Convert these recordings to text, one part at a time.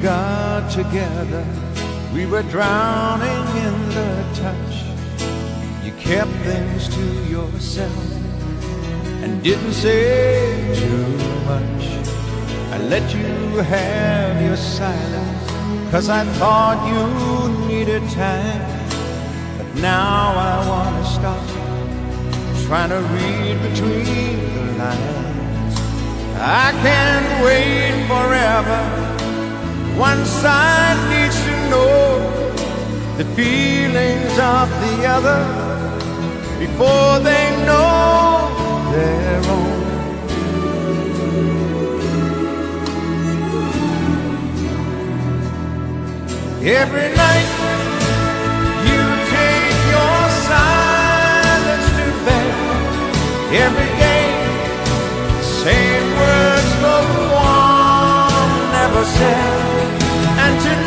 got together, we were drowning in the touch. You kept things to yourself and didn't say too much. I let you have your silence, cause I thought you needed time. But now I wanna stop trying to read between the lines. I can't wait forever. One side needs to know the feelings of the other before they know their own. Every night you take your silence to bed. Every day, same words but one never said. And tonight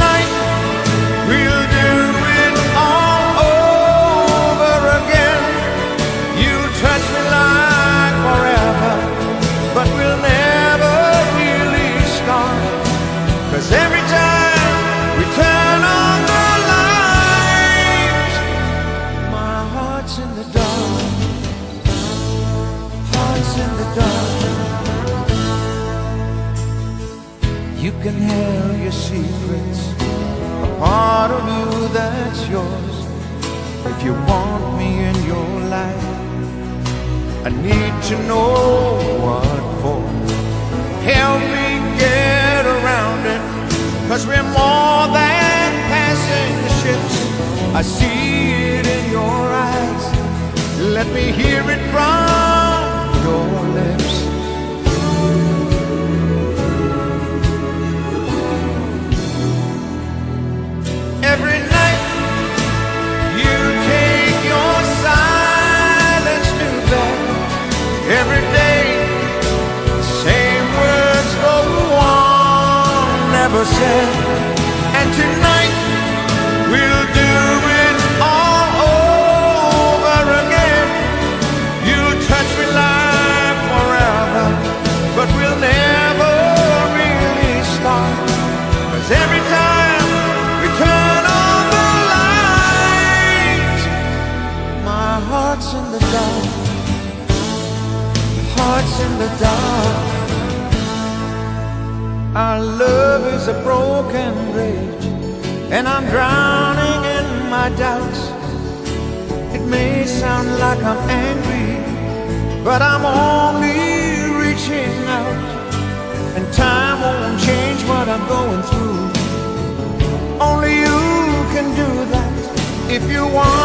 You can have your secrets, a part of you that's yours. If you want me in your life, I need to know what for. Help me get around it, cause we're more than passing ships. I see it in your eyes. Let me hear it from said. And tonight we'll do it all over again. You'll touch me like forever, but we'll never really start. Cause every time we turn on the lights, my heart's in the dark. Heart's in the dark. Our love is a broken bridge, and I'm drowning in my doubts. It may sound like I'm angry, but I'm only reaching out, and time won't change what I'm going through. Only you can do that. If you want